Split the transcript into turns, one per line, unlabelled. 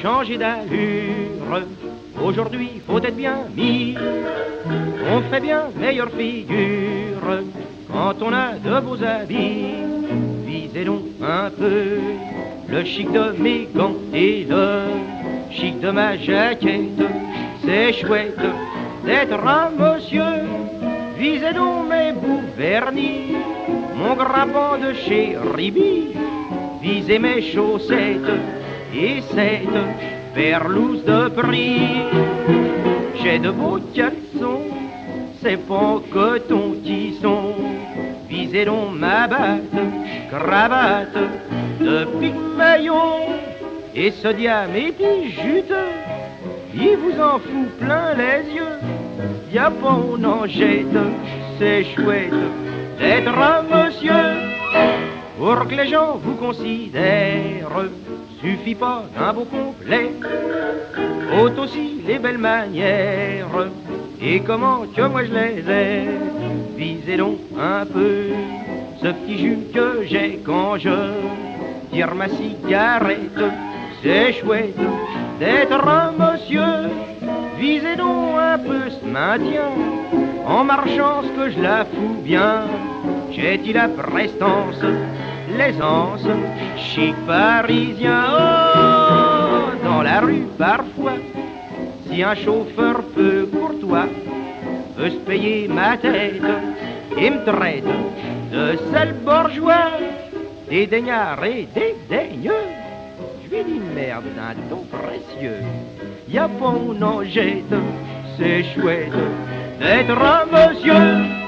changer d'allure. Aujourd'hui, faut être bien mis. On fait bien meilleure figure quand on a de beaux habits. Visez donc un peu le chic de mes gants et le chic de ma jaquette. C'est chouette d'être un monsieur. Visez donc mes bouts vernis, mon grappin de chez Ribi. Visez mes chaussettes et cette perlouse de prix. J'ai de beaux caleçons, c'est pas coton sont. Visez donc ma batte, cravate de pygmaillon et ce diamètre juteux, il vous en fout plein les yeux. Y a pas on en jette, c'est chouette d'être un monsieur. Pour que les gens vous considèrent, suffit pas d'un beau complet. Faut aussi les belles manières, et comment que moi je les ai. Visez donc un peu ce petit jus que j'ai quand je tire ma cigarette. C'est chouette d'être un monsieur. Visez donc un peu ce maintien, en marchant ce que je la fous bien. J'ai-il la prestance, l'aisance, chic parisien. Oh, dans la rue parfois, si un chauffeur peu courtois veut se payer ma tête et me traite de sale bourgeois, dédaignard et dédaigneux. Je lui dis merde d'un ton précieux. Y a pas on en jette, c'est chouette d'être un monsieur.